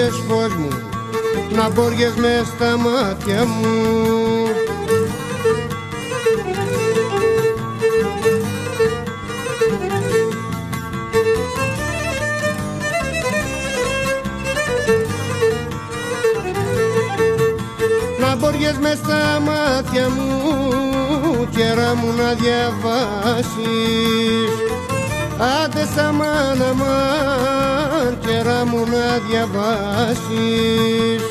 μπόργες φως μου να μπόργες μες στα μάτια μου. Να μπόργες μες στα μάτια μου κέρα μου να διαβάσεις. Άντε στα μάνα διαβάσεις.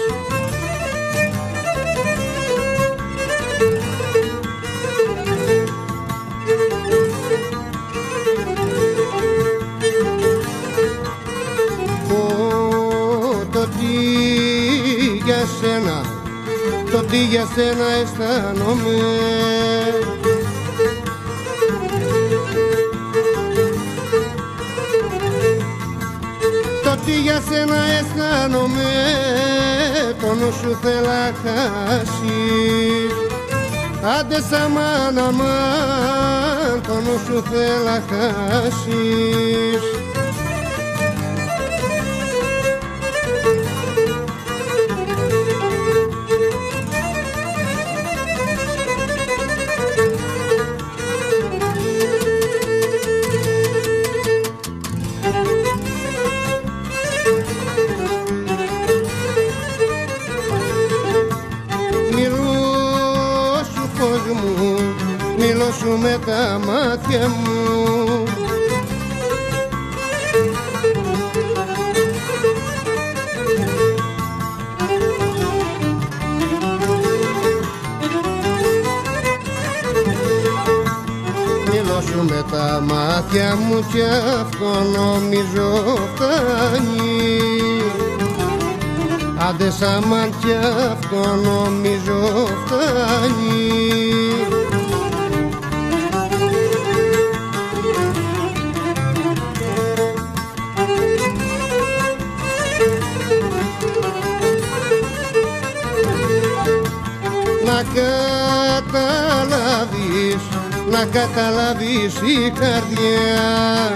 Το τι για σένα το τι για σένα αισθάνομαι Το τι για σένα αισθάνομαι τον σου θέλα χάσεις. Άντε σαν μάνα μάν τον σου θέλα χάσεις μου, μιλώ σου με τα μάτια μου. Μιλώ σου με τα μάτια μου και αυτό νομίζω φτάνει. Άντε σαμάν κι αυτό νομίζω φτάνει Να καταλάβεις, να καταλάβεις η καρδιά.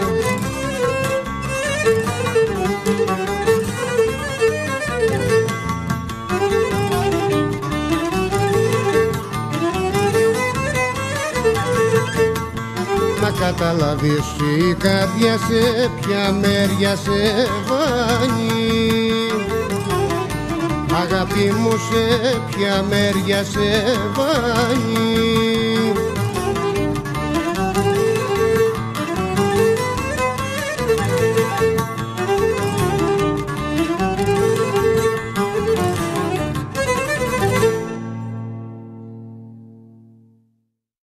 Να καταλάβεις η καρδιά σε ποια μέρια σε βάνει Αγάπη μου σε ποια μέρια σε βάνει